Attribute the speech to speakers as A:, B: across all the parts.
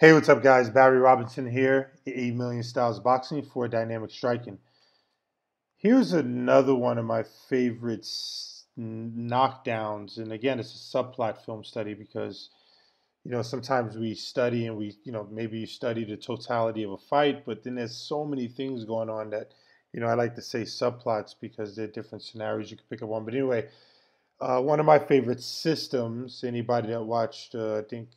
A: Hey, what's up, guys? Barry Robinson here, 8 Million Styles Boxing for Dynamic Striking. Here's another one of my favorite knockdowns, and again, it's a subplot film study because you know sometimes we study and we you know maybe you study the totality of a fight, but then there's so many things going on that you know I like to say subplots because they're different scenarios you can pick up on. But anyway, uh, one of my favorite systems. Anybody that watched, uh, I think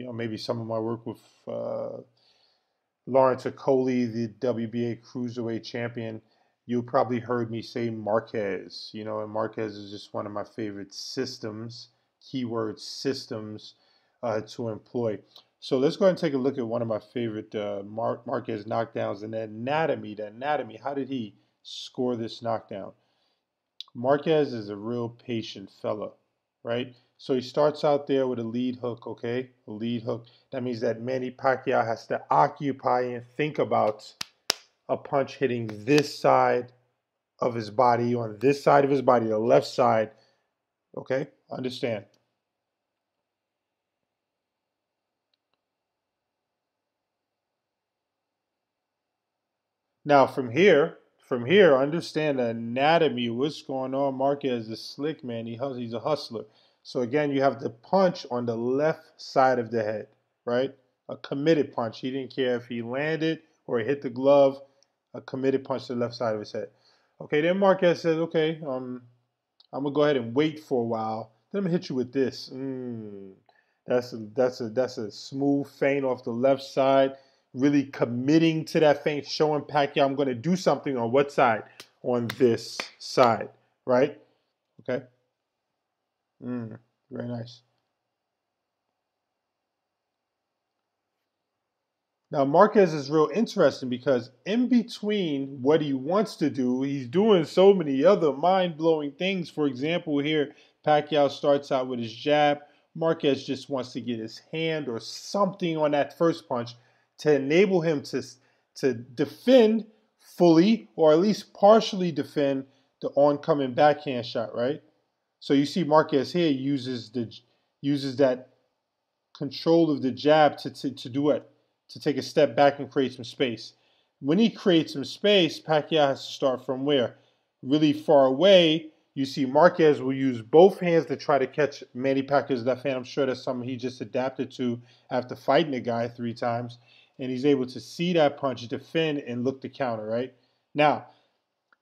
A: you know, maybe some of my work with uh, Lawrence Okolie, the WBA Cruiserweight Champion, you probably heard me say Marquez. You know, and Marquez is just one of my favorite systems, keyword systems uh, to employ. So let's go ahead and take a look at one of my favorite uh, Mar- Marquez knockdowns and anatomy. The anatomy. How did he score this knockdown? Marquez is a real patient fella, right? So he starts out there with a lead hook, okay? A lead hook. That means that Manny Pacquiao has to occupy and think about a punch hitting this side of his body, on this side of his body, the left side. Okay? Understand. Now from here, from here, understand the anatomy. What's going on? Marquez is slick, man. He, he's a hustler. So again, you have the punch on the left side of the head, right? A committed punch. He didn't care if he landed or hit the glove. A committed punch to the left side of his head. Okay, then Marquez says, okay, um, I'm gonna go ahead and wait for a while. Then I'm gonna hit you with this. Mm, that's a, that's a that's a smooth feint off the left side. Really committing to that feint, showing Pacquiao I'm gonna do something on what side? On this side, right? Okay. Mm, very nice. Now, Marquez is real interesting because in between what he wants to do, he's doing so many other mind blowing things. For example, here, Pacquiao starts out with his jab. Marquez just wants to get his hand or something on that first punch to enable him to, to defend fully or at least partially defend the oncoming backhand shot, right? So you see Marquez here uses the uses that control of the jab to, to, to do it, to take a step back and create some space. When he creates some space, Pacquiao has to start from where? Really far away. You see Marquez will use both hands to try to catch Manny Pacquiao's left hand. I'm sure that's something he just adapted to after fighting the guy three times. And he's able to see that punch, defend, and look to counter, right? Now,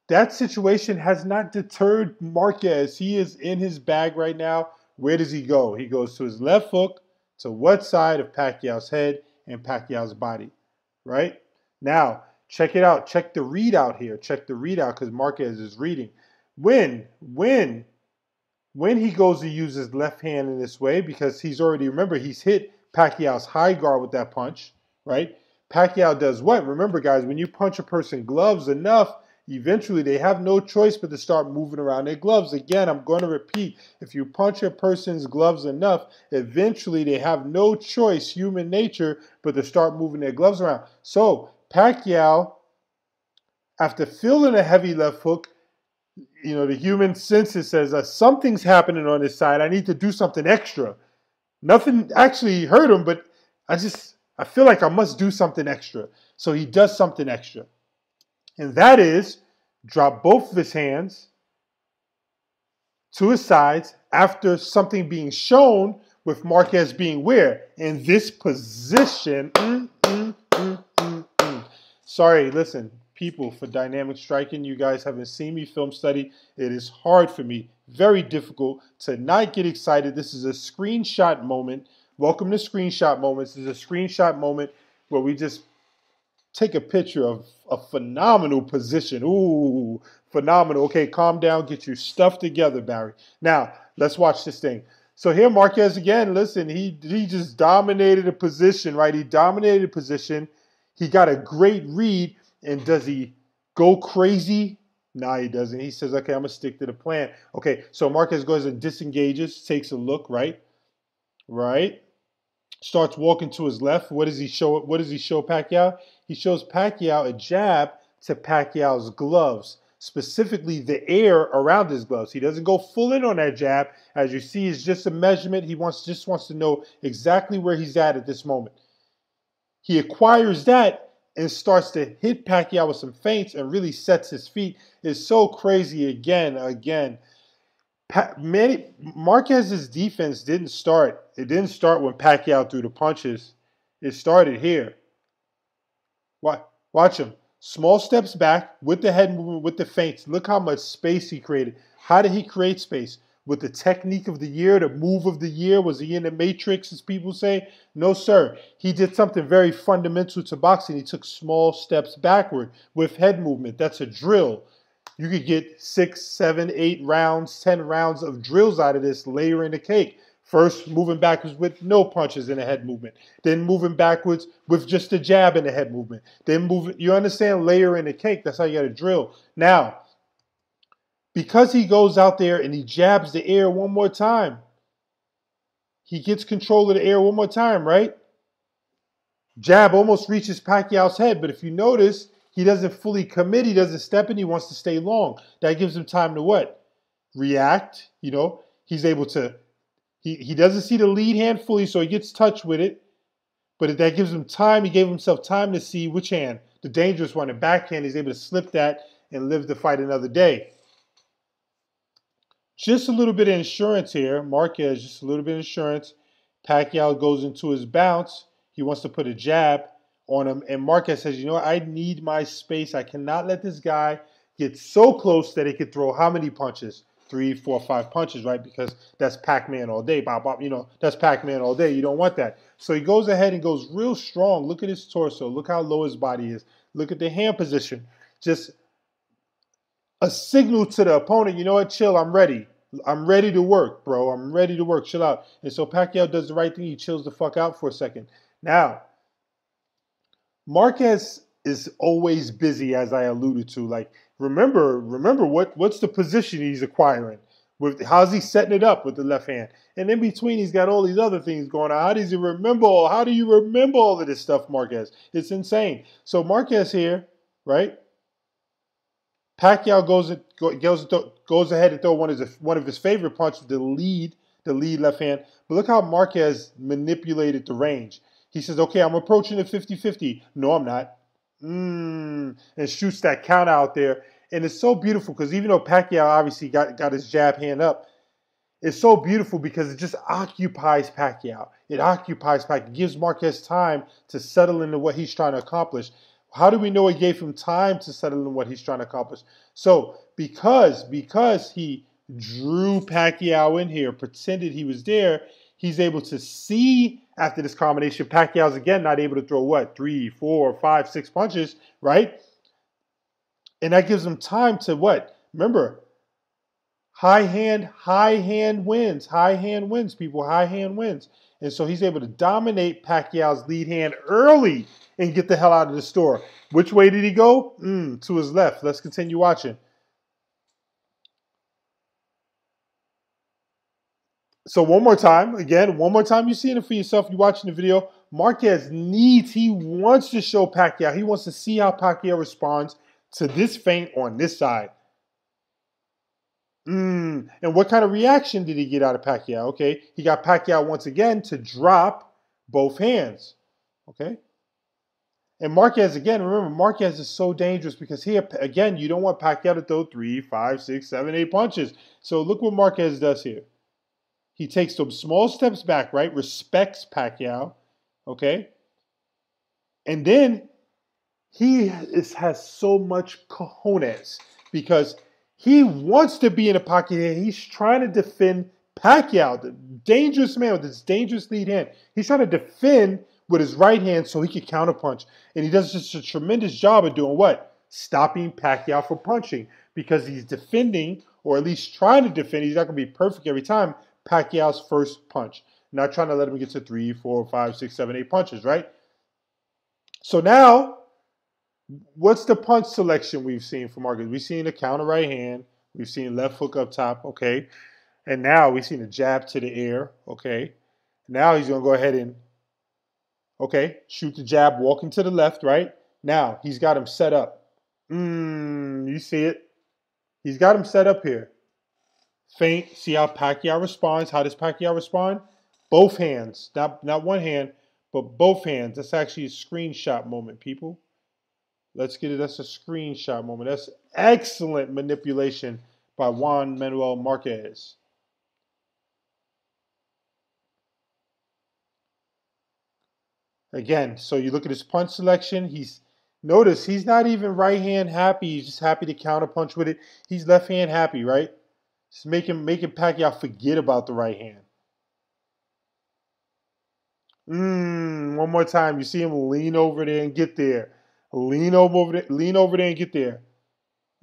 A: that situation has not deterred Marquez. He is in his bag right now. Where does he go? He goes to his left hook, to what side of Pacquiao's head and Pacquiao's body, right? Now, check it out. Check the readout here. Check the readout because Marquez is reading. When, when, when he goes to use his left hand in this way, because he's already, remember, he's hit Pacquiao's high guard with that punch, right? Pacquiao does what? Remember, guys, when you punch a person gloves enough, eventually they have no choice but to start moving around their gloves. Again, I'm going to repeat if you punch a person's gloves enough, eventually they have no choice, human nature, but to start moving their gloves around. So, Pacquiao, after feeling a heavy left hook, you know, the human senses says uh, something's happening on this side. I need to do something extra. Nothing actually hurt him, but I just, I feel like I must do something extra. So he does something extra and that is drop both of his hands to his sides after something being shown with Marquez being where? In this position. Mm, mm, mm, mm, mm. Sorry, listen, people, for dynamic striking, you guys haven't seen me film study. It is hard for me, very difficult to not get excited. This is a screenshot moment. Welcome to Screenshot Moments. This is a screenshot moment where we just take a picture of a phenomenal position. Ooh, phenomenal. Okay, calm down, get your stuff together, Barry. Now, let's watch this thing. So here Marquez again, listen, he he just dominated a position, right? He dominated a position. He got a great read, and does he go crazy? No, nah, he doesn't. He says, okay, I'm gonna stick to the plan. Okay, so Marquez goes and disengages, takes a look, right? Right? starts walking to his left. What does he show? What does he show Pacquiao? He shows Pacquiao a jab to Pacquiao's gloves. specifically the air around his gloves. He doesn't go full in on that jab. As you see, it's just a measurement. He wants just wants to know exactly where he's at at this moment. He acquires that and starts to hit Pacquiao with some feints and really sets his feet. It's so crazy again, again. Pa- Manny, Marquez's defense didn't start. It didn't start when Pacquiao threw the punches. It started here. Watch, watch him. Small steps back with the head movement, with the feints. Look how much space he created. How did he create space? With the technique of the year, the move of the year? Was he in the matrix, as people say? No, sir. He did something very fundamental to boxing. He took small steps backward with head movement. That's a drill. You could get six, seven, eight rounds, ten rounds of drills out of this, layering the cake. First, moving backwards with no punches in the head movement. Then moving backwards with just a jab in the head movement. Then moving, you understand, layering the cake. That's how you got to drill. Now, because he goes out there and he jabs the air one more time, he gets control of the air one more time, right? Jab almost reaches Pacquiao's head, but if you notice, he doesn't fully commit. He doesn't step in. He wants to stay long. That gives him time to what? React. You know, he's able to he, he doesn't see the lead hand fully, so he gets touched with it. But if that gives him time. He gave himself time to see which hand, the dangerous one, the backhand. He's able to slip that and live to fight another day. Just a little bit of insurance here. Marquez, just a little bit of insurance. Pacquiao goes into his bounce. He wants to put a jab on him. And Marquez says, you know what? I need my space. I cannot let this guy get so close that he could throw how many punches? Three, four, five punches, right? Because that's Pac-Man all day. Bob, Bob, you know, that's Pac-Man all day. You don't want that. So he goes ahead and goes real strong. Look at his torso. Look how low his body is. Look at the hand position. Just a signal to the opponent, you know what, chill, I'm ready. I'm ready to work, bro. I'm ready to work. Chill out. And so Pacquiao does the right thing. He chills the fuck out for a second. Now, Marquez is always busy, as I alluded to. Like remember, remember what what's the position he's acquiring? With how's he setting it up with the left hand? And in between, he's got all these other things going on. How does he remember? How do you remember all of this stuff, Marquez? It's insane. So Marquez here, right? Pacquiao goes goes goes ahead and throw one of his one of his favorite punches, the lead, the lead left hand. But look how Marquez manipulated the range. He says, "Okay, I'm approaching the 50-50. No, I'm not. Mm, and shoots that count out there. And it's so beautiful because even though Pacquiao obviously got, got his jab hand up, it's so beautiful because it just occupies Pacquiao. It occupies Pacquiao. It gives Marquez time to settle into what he's trying to accomplish. How do we know it gave him time to settle in what he's trying to accomplish? So because because he drew Pacquiao in here, pretended he was there, he's able to see after this combination. Pacquiao's again not able to throw what three, four, five, six punches, right? And that gives him time to what? Remember, high hand, high hand wins. High hand wins, people. High hand wins. And so he's able to dominate Pacquiao's lead hand early and get the hell out of the store. Which way did he go? Mm, to his left. Let's continue watching. So one more time, again, one more time, you're seeing it for yourself. You're watching the video. Marquez needs, he wants to show Pacquiao. He wants to see how Pacquiao responds to this feint on this side. Mm, and what kind of reaction did he get out of Pacquiao? Okay, he got Pacquiao once again to drop both hands. Okay. And Marquez, again, remember, Marquez is so dangerous because here, again, you don't want Pacquiao to throw three, five, six, seven, eight punches. So look what Marquez does here. He takes some small steps back, right? Respects Pacquiao, okay? And then he is, has so much cojones because he wants to be in a pocket. He's trying to defend Pacquiao, the dangerous man with his dangerous lead hand. He's trying to defend with his right hand so he can counterpunch. And he does just a tremendous job of doing what? Stopping Pacquiao from punching because he's defending, or at least trying to defend. He's not going to be perfect every time, Pacquiao's first punch. Not trying to let him get to three, four, five, six, seven, eight punches, right? So now, what's the punch selection we've seen from Marquez? We've seen a counter right hand. We've seen left hook up top, okay? And now we've seen a jab to the air, okay? Now he's going to go ahead and, okay, shoot the jab, walking to the left, right? Now he's got him set up. Mmm, you see it? He's got him set up here. Feint. See how Pacquiao responds. How does Pacquiao respond? Both hands. Not, not one hand, but both hands. That's actually a screenshot moment, people. Let's get it. That's a screenshot moment. That's excellent manipulation by Juan Manuel Marquez. Again, so you look at his punch selection. He's notice he's not even right hand happy. He's just happy to counter punch with it. He's left hand happy, right? Just making making Pacquiao forget about the right hand. Mmm. One more time. You see him lean over there and get there. Lean over there. Lean over there and get there.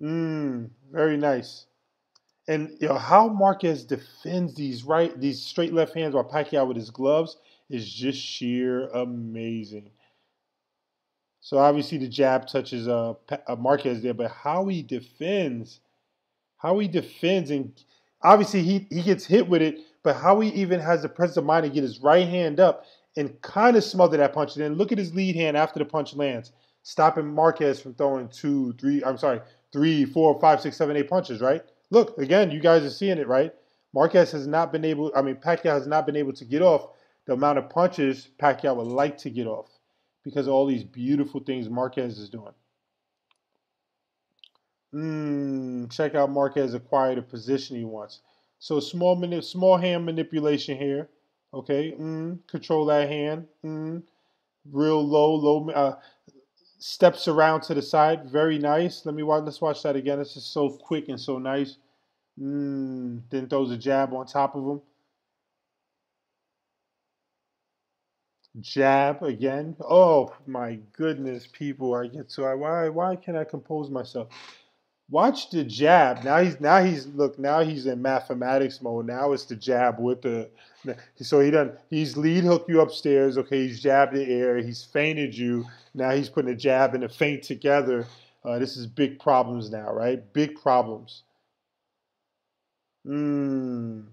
A: Mmm. Very nice. And you know how Marquez defends these right these straight left hands while Pacquiao with his gloves is just sheer amazing. So obviously the jab touches uh, uh, Marquez there, but how he defends, how he defends, and obviously he he gets hit with it, but how he even has the presence of mind to get his right hand up and kind of smother that punch. And then look at his lead hand after the punch lands, stopping Marquez from throwing two, three. I'm sorry, three, four, five, six, seven, eight punches. Right? Look again, you guys are seeing it, right? Marquez has not been able. I mean, Pacquiao has not been able to get off the amount of punches Pacquiao would like to get off because of all these beautiful things Marquez is doing. Mm, check out Marquez acquired a position he wants. So small mani- small hand manipulation here. Okay, mm, control that hand. Mm, real low, low uh, steps around to the side. Very nice. Let me watch. Let's watch that again. This is so quick and so nice. Mm, then throws a jab on top of him. jab again. Oh my goodness, people! I get so I why why can't I compose myself? Watch the jab. Now he's now he's look now he's in mathematics mode. Now it's the jab with the so he done he's lead hook you upstairs. Okay, he's jabbed the air. He's feinted you. Now he's putting a jab and a feint together. Uh, this is big problems now, right? Big problems. Mmm.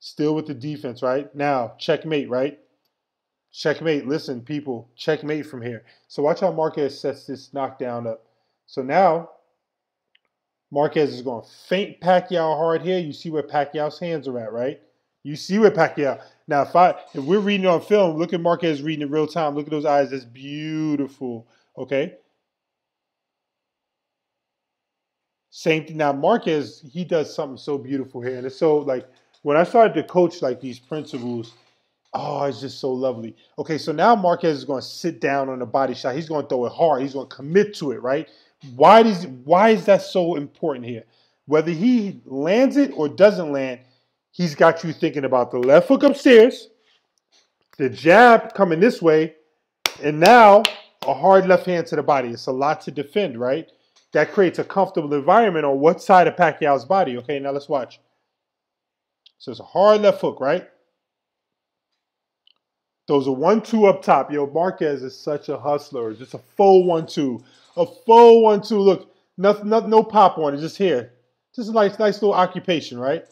A: Still with the defense, right? Now, checkmate, right? Checkmate. Listen, people, checkmate from here. So watch how Marquez sets this knockdown up. So now, Marquez is going to feint Pacquiao hard here. You see where Pacquiao's hands are at, right? You see where Pacquiao. Now, if I if we're reading on film, look at Marquez reading in real time. Look at those eyes. That's beautiful. Okay. Same thing. Now, Marquez, he does something so beautiful here, and it's so like when I started to coach like these principles, oh, it's just so lovely. Okay, so now Marquez is going to sit down on the body shot. He's going to throw it hard. He's going to commit to it, right? Why does why is that so important here? Whether he lands it or doesn't land, he's got you thinking about the left hook upstairs, the jab coming this way, and now a hard left hand to the body. It's a lot to defend, right? That creates a comfortable environment on what side of Pacquiao's body. Okay, now let's watch. So it's a hard left hook, right? Those are one two up top. Yo, Marquez is such a hustler. Just a full one two, a full one two. Look, nothing, nothing, no pop on it. Just here, just a nice, nice little occupation, right?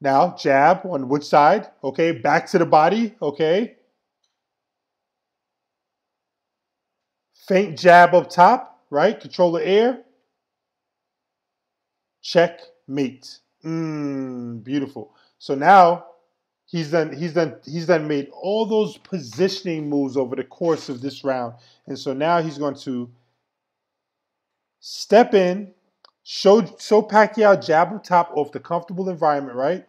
A: Now jab on which side? Okay, back to the body. Okay. Feint jab up top, right? Control the air. Check mate. Mmm, beautiful. So now he's then he's done he's done made all those positioning moves over the course of this round. And so now he's going to step in, show show Pacquiao jab up top off the comfortable environment, right?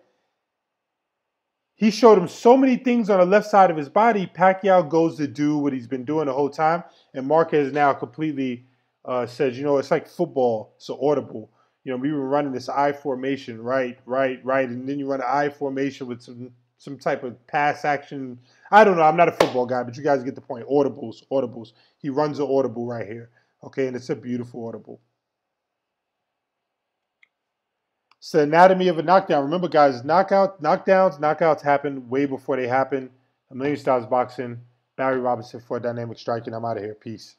A: He showed him so many things on the left side of his body. Pacquiao goes to do what he's been doing the whole time, and Marquez now completely uh, says, you know, it's like football, so audible you know, we were running this I formation, right, right, right, and then you run an I formation with some some type of pass action. I don't know. I'm not a football guy, but you guys get the point. Audibles, audibles. He runs an audible right here. Okay, and it's a beautiful audible. It's the anatomy of a knockdown. Remember, guys, knockout, knockdowns, knockouts happen way before they happen. A million styles boxing. Barry Robinson for Dynamic Striking. I'm out of here. Peace.